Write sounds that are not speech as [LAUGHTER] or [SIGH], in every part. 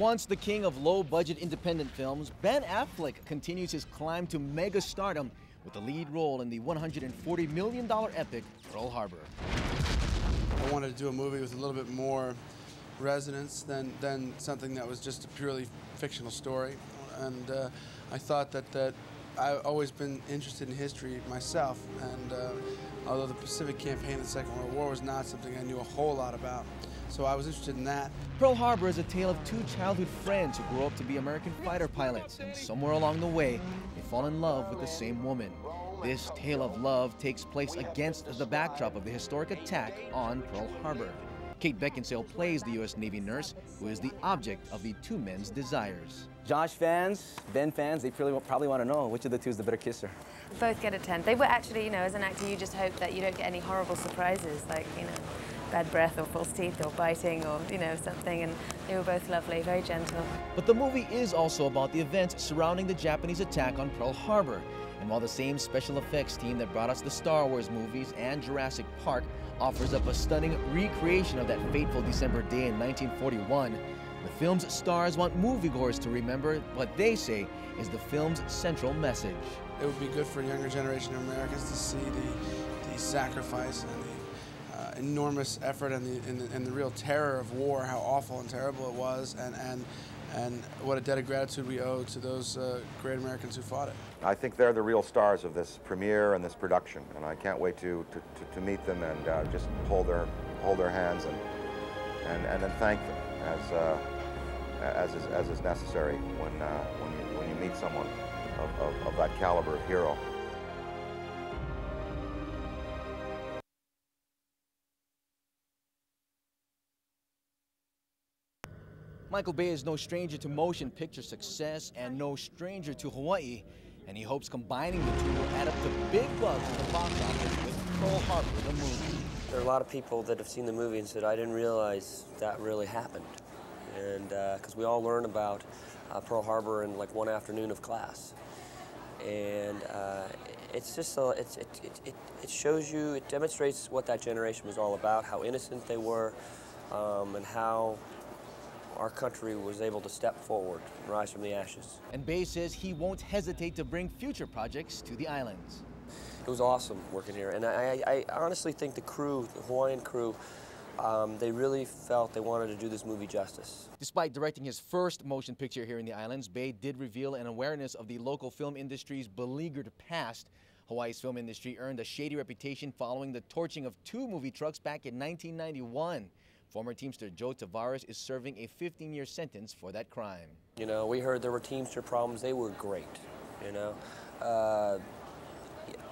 Once the king of low-budget independent films, Ben Affleck continues his climb to mega stardom with the lead role in the $140 million epic Pearl Harbor. I wanted to do a movie with a little bit more resonance than, than something that was just a purely fictional story. And uh, I thought that, that I've always been interested in history myself, and uh, although the Pacific Campaign of the Second World War was not something I knew a whole lot about, so I was interested in that. Pearl Harbor is a tale of two childhood friends who grow up to be American fighter pilots, and somewhere along the way, they fall in love with the same woman. This tale of love takes place against the backdrop of the historic attack on Pearl Harbor. Kate Beckinsale plays the U.S. Navy nurse who is the object of the two men's desires. Josh fans, Ben fans, they probably, probably want to know which of the two is the better kisser. Both get a 10. They were actually, you know, as an actor, you just hope that you don't get any horrible surprises, like, you know, bad breath or false teeth or biting or, you know, something. And they were both lovely, very gentle. But the movie is also about the events surrounding the Japanese attack on Pearl Harbor. And while the same special effects team that brought us the Star Wars movies and Jurassic Park offers up a stunning recreation of that fateful December day in 1941, the film's stars want moviegoers to remember what they say is the film's central message. It would be good for a younger generation of Americans to see the, the sacrifice and the enormous effort and the, the, the real terror of war, how awful and terrible it was, and, and, and what a debt of gratitude we owe to those uh, great Americans who fought it. I think they're the real stars of this premiere and this production, and I can't wait to, to, to, to meet them and uh, just hold their, hold their hands and, and, and then thank them as, uh, as, is, as is necessary when, uh, when, you, when you meet someone of, of, of that caliber of hero. Michael Bay is no stranger to motion picture success and no stranger to Hawaii, and he hopes combining the two will add up to big bucks at the box office with Pearl Harbor, the movie. There are a lot of people that have seen the movie and said, I didn't realize that really happened. And because uh, we all learn about uh, Pearl Harbor in like one afternoon of class. And uh, it's just, a, it's, it, it, it shows you, it demonstrates what that generation was all about, how innocent they were, um, and how our country was able to step forward and rise from the ashes. And Bay says he won't hesitate to bring future projects to the islands. It was awesome working here, and I, I, I honestly think the crew, the Hawaiian crew, um, they really felt they wanted to do this movie justice. Despite directing his first motion picture here in the islands, Bay did reveal an awareness of the local film industry's beleaguered past. Hawaii's film industry earned a shady reputation following the torching of two movie trucks back in 1991. Former Teamster Joe Tavares is serving a 15-year sentence for that crime. You know, we heard there were Teamster problems. They were great, you know. Uh,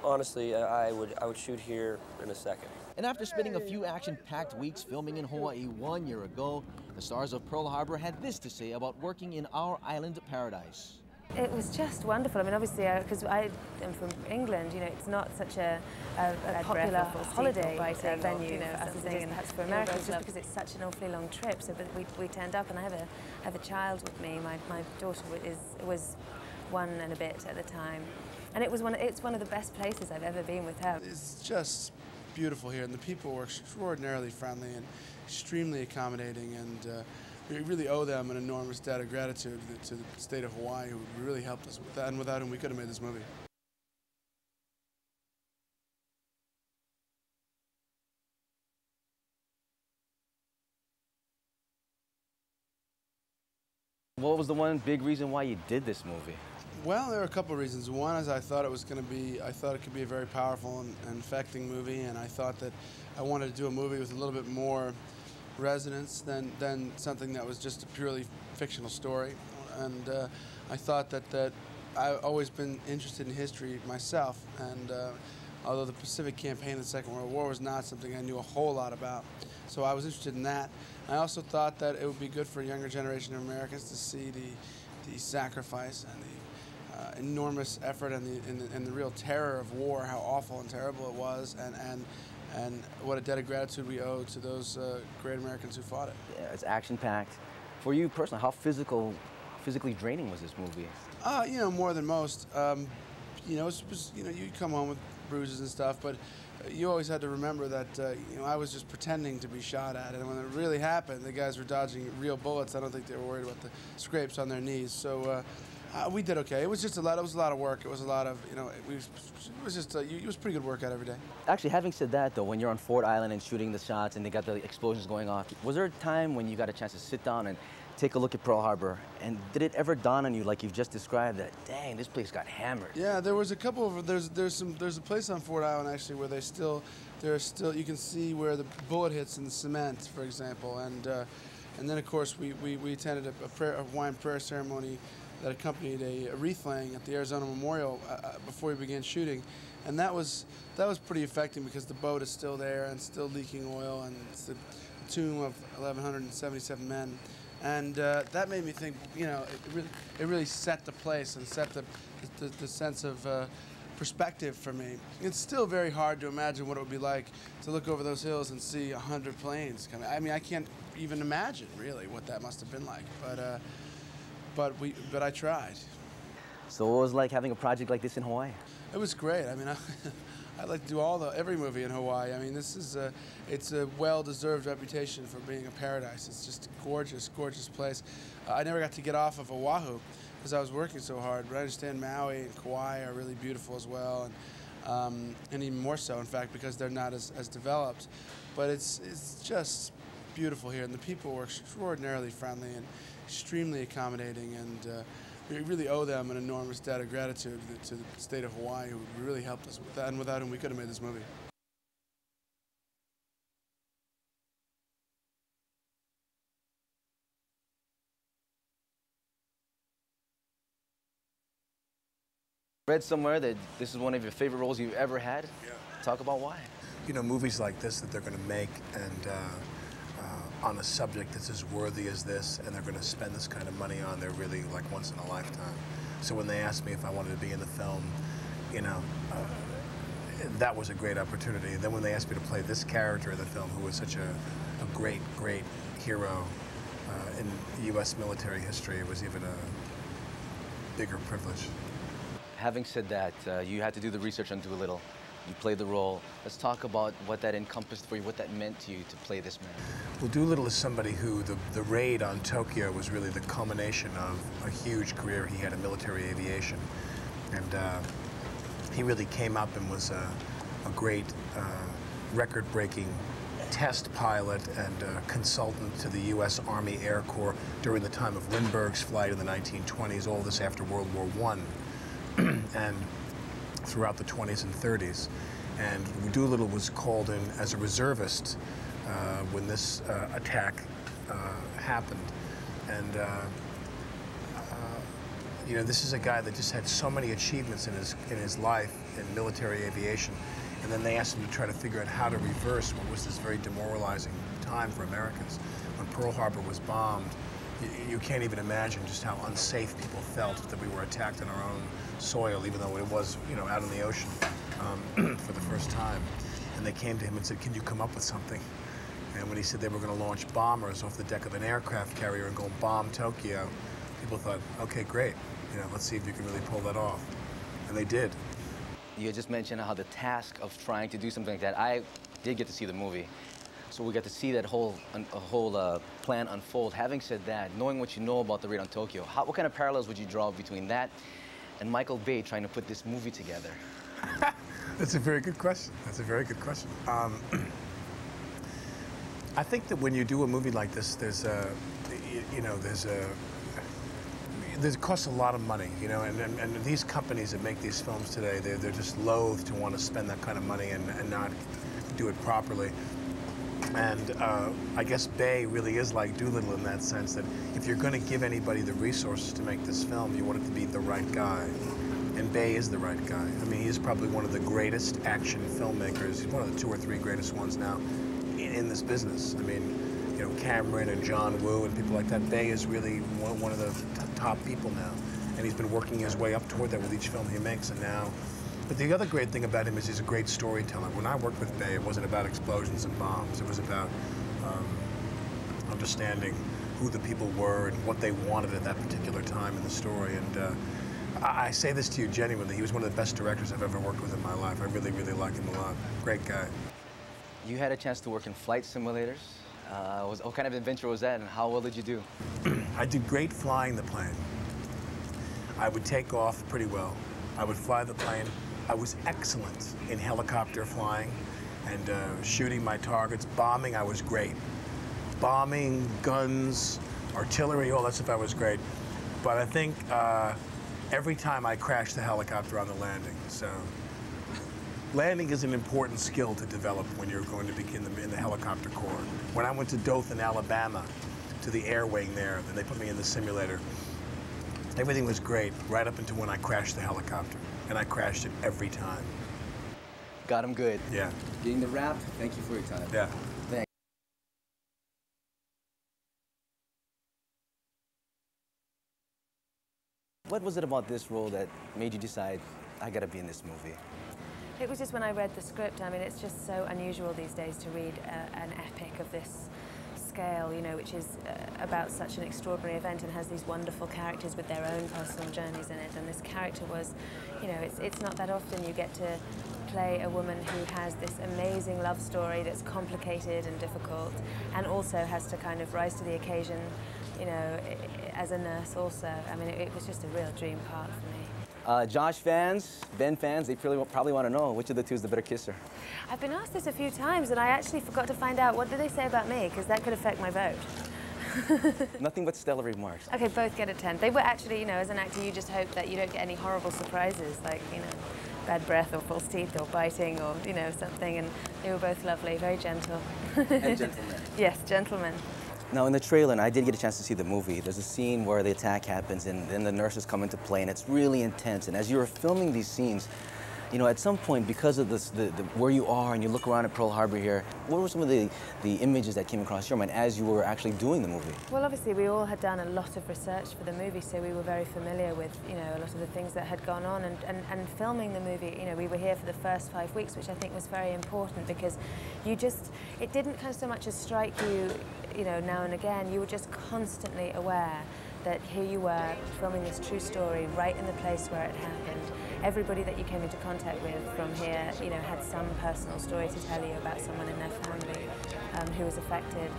honestly, I would, I would shoot here in a second. And after spending a few action-packed weeks filming in Hawaii one year ago, the stars of Pearl Harbor had this to say about working in our island paradise. It was just wonderful. I mean, obviously, because uh, I am from England, you know, it's not such a, a, a popular holiday uh, venue, you know, as it is perhaps for Americans, just because it's such an awfully long trip. So, but we, we turned up, and I have a have a child with me. My my daughter is was one and a bit at the time, and it was one. It's one of the best places I've ever been with her. It's just beautiful here, and the people were extraordinarily friendly and extremely accommodating, and. Uh, we really owe them an enormous debt of gratitude to the state of Hawaii who really helped us with that, and without whom we could have made this movie. What was the one big reason why you did this movie? Well, there are a couple of reasons. One is I thought it was going to be, I thought it could be a very powerful and, and affecting movie, and I thought that I wanted to do a movie with a little bit more resonance than, than something that was just a purely fictional story. And uh, I thought that, that I've always been interested in history myself, and uh, although the Pacific Campaign of the Second World War was not something I knew a whole lot about, so I was interested in that. I also thought that it would be good for a younger generation of Americans to see the, the sacrifice and the uh, enormous effort and the, and the, and the real terror of war, how awful and terrible it was, and, and and what a debt of gratitude we owe to those uh, great Americans who fought it. Yeah, it's action-packed. For you personally, how physical, physically draining was this movie? Uh, you know, more than most. Um, you know, was, you know, you come home with bruises and stuff, but you always had to remember that uh, you know I was just pretending to be shot at, and when it really happened, the guys were dodging real bullets. I don't think they were worried about the scrapes on their knees. So uh, uh, we did okay. It was just a lot. It was a lot of work. It was a lot of you know. It was, it was just a, it was pretty good workout every day. Actually, having said that though, when you're on Ford Island and shooting the shots and they got the explosions going off, was there a time when you got a chance to sit down and take a look at Pearl Harbor, and did it ever dawn on you, like you've just described, that dang, this place got hammered? Yeah, there was a couple of there's there's some there's a place on Ford Island actually where they still there's still you can see where the bullet hits in the cement, for example, and uh, and then of course we we, we attended a, a, prayer, a wine prayer ceremony that accompanied a, a wreath laying at the Arizona Memorial uh, uh, before we began shooting, and that was that was pretty affecting because the boat is still there and still leaking oil, and it's the tomb of 1,177 men. And uh, that made me think, you know, it really, it really set the place and set the, the, the sense of uh, perspective for me. It's still very hard to imagine what it would be like to look over those hills and see a hundred planes coming. I mean, I can't even imagine really what that must have been like. But, uh, but we, but I tried. So what was like having a project like this in Hawaii? It was great. I mean, [LAUGHS] I, I'd like to do all the every movie in Hawaii. I mean, this is a it's a well-deserved reputation for being a paradise. It's just a gorgeous, gorgeous place. Uh, I never got to get off of Oahu because I was working so hard, but I understand Maui and Kauai are really beautiful as well, and um, and even more so, in fact, because they're not as, as developed. But it's it's just beautiful here, and the people were extraordinarily friendly and extremely accommodating, and uh, we really owe them an enormous debt of gratitude to the state of Hawaii, who really helped us with that, and without whom we could have made this movie. Read somewhere that this is one of your favorite roles you've ever had. Yeah. Talk about why. You know, movies like this that they're going to make and uh, on a subject that's as worthy as this and they're going to spend this kind of money on, they're really like once in a lifetime. So when they asked me if I wanted to be in the film, you know, uh, that was a great opportunity. And then when they asked me to play this character in the film, who was such a, a great, great hero uh, in U.S. military history, it was even a bigger privilege. Having said that, uh, you had to do the research on Doolittle. You played the role. Let's talk about what that encompassed for you, what that meant to you to play this man. Well, Doolittle is somebody who the, the raid on Tokyo was really the culmination of a huge career he had in military aviation. And uh, he really came up and was a, a great uh, record-breaking test pilot and uh, consultant to the U.S. Army Air Corps during the time of Lindbergh's flight in the 1920s, all this after World War I. [CLEARS THROAT] and throughout the 20s and 30s. And Doolittle was called in as a reservist uh, when this uh, attack uh, happened. And, uh, uh, you know, this is a guy that just had so many achievements in his, in his life in military aviation. And then they asked him to try to figure out how to reverse what was this very demoralizing time for Americans. When Pearl Harbor was bombed, you, can't even imagine just how unsafe people felt that we were attacked on our own soil, even though it was, you know, out in the ocean um, [CLEARS THROAT] for the first time. And they came to him and said, can you come up with something? And when he said they were going to launch bombers off the deck of an aircraft carrier and go bomb Tokyo, people thought, okay, great. You know, let's see if you can really pull that off. And they did. You just mentioned how the task of trying to do something like that, I did get to see the movie. So we got to see that whole, a whole uh, plan unfold. Having said that, knowing what you know about the raid on Tokyo, how, what kind of parallels would you draw between that and Michael Bay trying to put this movie together? [LAUGHS] That's a very good question. That's a very good question. Um, [CLEARS THROAT] I think that when you do a movie like this, there's a, you know, there's a, there's, it costs a lot of money, you know, and, and, and, these companies that make these films today, they're, they're just loath to want to spend that kind of money and, and not do it properly. And uh, I guess Bay really is like Doolittle in that sense that if you're going to give anybody the resources to make this film, you want it to be the right guy. And Bay is the right guy. I mean, he's probably one of the greatest action filmmakers. He's one of the two or three greatest ones now in, in this business. I mean, you know, Cameron and John Woo and people like that. Bay is really one, one of the top people now. And he's been working his way up toward that with each film he makes. And now but the other great thing about him is he's a great storyteller. When I worked with Bay, it wasn't about explosions and bombs. It was about um, understanding who the people were and what they wanted at that particular time in the story. And uh, I, I say this to you genuinely. He was one of the best directors I've ever worked with in my life. I really, really like him a lot. Great guy. You had a chance to work in flight simulators. Uh, was, what kind of adventure was that, and how well did you do? [CLEARS THROAT] I did great flying the plane. I would take off pretty well. I would fly the plane. I was excellent in helicopter flying and uh, shooting my targets. Bombing, I was great. Bombing, guns, artillery, all that stuff, I was great. But I think uh, every time I crashed the helicopter on the landing. So landing is an important skill to develop when you're going to begin the, in the helicopter corps. When I went to Dothan, Alabama, to the air wing there, and they put me in the simulator, everything was great right up until when I crashed the helicopter. And I crashed it every time. Got him good. Yeah. Getting the wrap. Thank you for your time. Yeah. Thanks. What was it about this role that made you decide, I gotta be in this movie? It was just when I read the script, I mean, it's just so unusual these days to read uh, an epic of this scale, you know, which is uh, about such an extraordinary event and has these wonderful characters with their own personal journeys in it. And this character was, you know, it's, it's not that often you get to play a woman who has this amazing love story that's complicated and difficult and also has to kind of rise to the occasion, you know, as a nurse also. I mean, it, it was just a real dream part for me. Uh, Josh fans, Ben fans, they probably, probably want to know which of the two is the better kisser. I've been asked this a few times, and I actually forgot to find out what did they say about me, because that could affect my vote. [LAUGHS] Nothing but stellar remarks. Okay, both get a 10. They were actually, you know, as an actor, you just hope that you don't get any horrible surprises, like, you know, bad breath or false teeth or biting or, you know, something. And they were both lovely, very gentle. and [LAUGHS] gentlemen. yes, gentlemen. Now, in the trailer, and I did get a chance to see the movie, there's a scene where the attack happens and then the nurses come into play, and it's really intense. And as you were filming these scenes, you know, at some point, because of this, the, the, where you are and you look around at Pearl Harbor here, what were some of the, the images that came across your mind as you were actually doing the movie? Well, obviously, we all had done a lot of research for the movie, so we were very familiar with, you know, a lot of the things that had gone on. And, and, and filming the movie, you know, we were here for the first five weeks, which I think was very important because you just, it didn't kind of so much as strike you, you know, now and again, you were just constantly aware that here you were filming this true story right in the place where it happened everybody that you came into contact with from here, you know, had some personal story to tell you about someone in their family um, who was affected.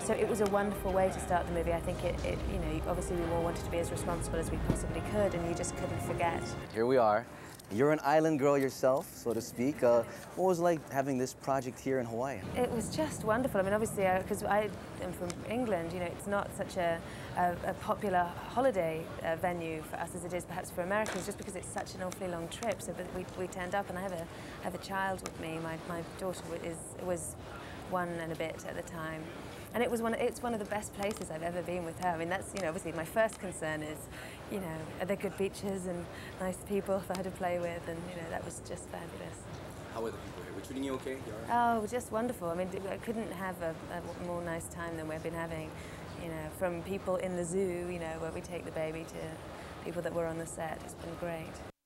So it was a wonderful way to start the movie. I think it, it, you know, obviously we all wanted to be as responsible as we possibly could, and you just couldn't forget. Here we are. You're an island girl yourself, so to speak. Uh, what was it like having this project here in Hawaii? It was just wonderful. I mean, obviously, because uh, I am from England, you know, it's not such a, a, a popular holiday uh, venue for us as it is perhaps for Americans, just because it's such an awfully long trip. So we, we turned up, and I have a, have a child with me. My, my daughter is, was one and a bit at the time. And it was one, it's one of the best places I've ever been with her. I mean, that's, you know, obviously my first concern is, you know, are there good beaches and nice people [LAUGHS] for her to play with? And, you know, that was just fabulous. How were the people here? Were treating you okay? Oh, just wonderful. I mean, I couldn't have a, a more nice time than we've been having, you know, from people in the zoo, you know, where we take the baby to people that were on the set. It's been great.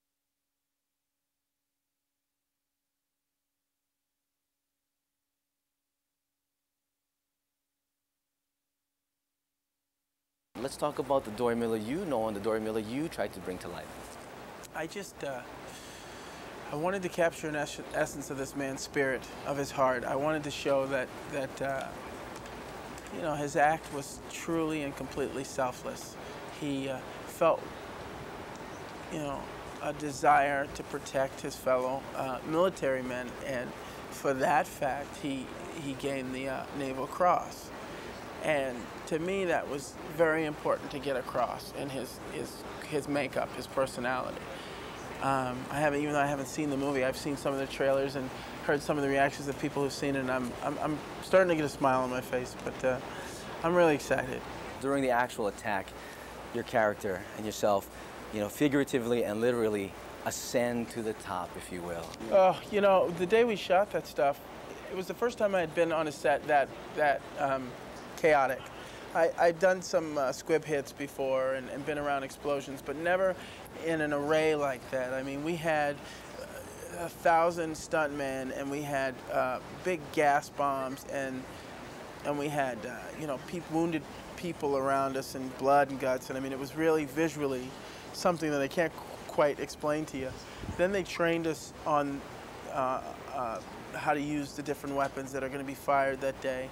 Let's talk about the Dory Miller you know and the Dory Miller you tried to bring to life. I just, uh, I wanted to capture an es essence of this man's spirit, of his heart. I wanted to show that, that uh, you know, his act was truly and completely selfless. He uh, felt, you know, a desire to protect his fellow uh, military men, and for that fact, he, he gained the uh, Naval Cross. And to me, that was very important to get across in his, his, his makeup, his personality. Um, I haven't, even though I haven't seen the movie, I've seen some of the trailers and heard some of the reactions of people who've seen it, and I'm, I'm, I'm starting to get a smile on my face, but uh, I'm really excited. During the actual attack, your character and yourself, you know, figuratively and literally ascend to the top, if you will. Oh, you know, the day we shot that stuff, it was the first time I had been on a set that, that um, chaotic. I, had done some uh, squib hits before and, and, been around explosions, but never in an array like that. I mean, we had uh, a thousand stuntmen and we had uh, big gas bombs and and we had uh, you know pe wounded people around us and blood and guts and I mean it was really visually something that I can't quite explain to you. Then they trained us on uh, uh, how to use the different weapons that are going to be fired that day.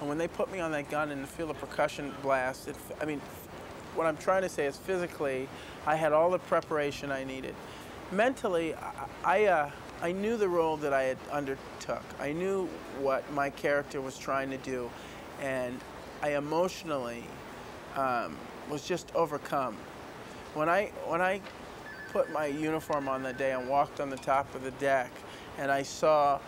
And when they put me on that gun and feel the percussion blast, it, I mean, what I'm trying to say is physically, I had all the preparation I needed. Mentally, I, I, uh, I knew the role that I had undertook. I knew what my character was trying to do, and I emotionally um, was just overcome. When I when I put my uniform on that day and walked on the top of the deck, and I saw,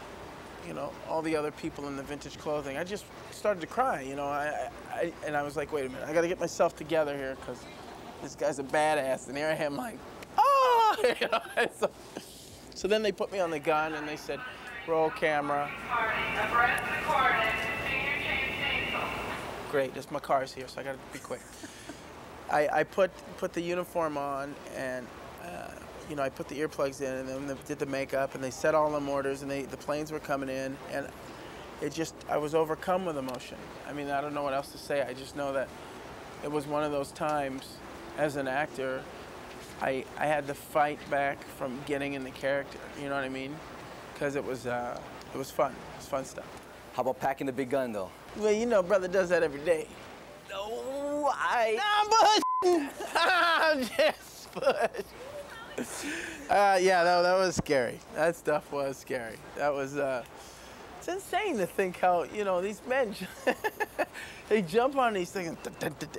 you know, all the other people in the vintage clothing, I just started to cry. You know, I, I and I was like, wait a minute, I got to get myself together here because this guy's a badass, and here I am like, oh, [LAUGHS] you know. So, so then they put me on the gun and they said, roll camera. Great, just my car's here, so I gotta be quick. I, I put put the uniform on and you know I put the earplugs in and then they did the makeup and they set all them orders and they the planes were coming in and it just I was overcome with emotion. I mean I don't know what else to say. I just know that it was one of those times as an actor I, I had to fight back from getting in the character. You know what I mean? Because it was uh, it was fun. It was fun stuff. How about packing the big gun though? Well, you know, brother does that every day. No, I. I'm [LAUGHS] I'm just. [LAUGHS] Uh, yeah, that, that was scary. That stuff was scary. That was. Uh, it's insane to think how you know these men. [LAUGHS] they jump on these things.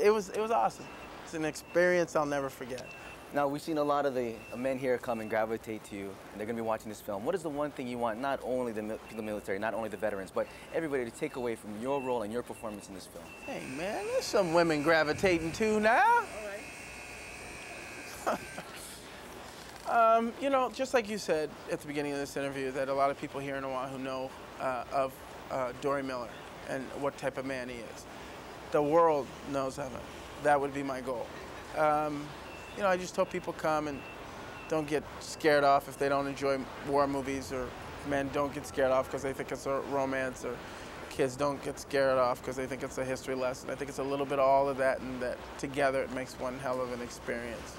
It was it was awesome. It's an experience I'll never forget. Now, we've seen a lot of the men here come and gravitate to you, and they're going to be watching this film. What is the one thing you want, not only the, the military, not only the veterans, but everybody to take away from your role and your performance in this film? Hey, man, there's some women gravitating too now. All right. Um, you know, just like you said at the beginning of this interview, that a lot of people here in Oahu know uh, of uh, Dory Miller and what type of man he is. The world knows of him. That would be my goal. Um, you know, I just hope people come and don't get scared off if they don't enjoy war movies or men don't get scared off because they think it's a romance or kids don't get scared off because they think it's a history lesson. I think it's a little bit of all of that and that together it makes one hell of an experience.